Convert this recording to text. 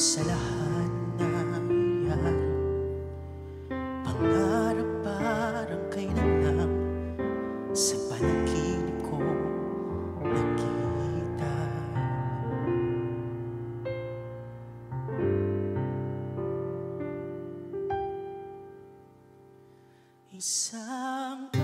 sa lahat ng nangyari Pangarap parang kayo na sa panaginip ko nakita Isang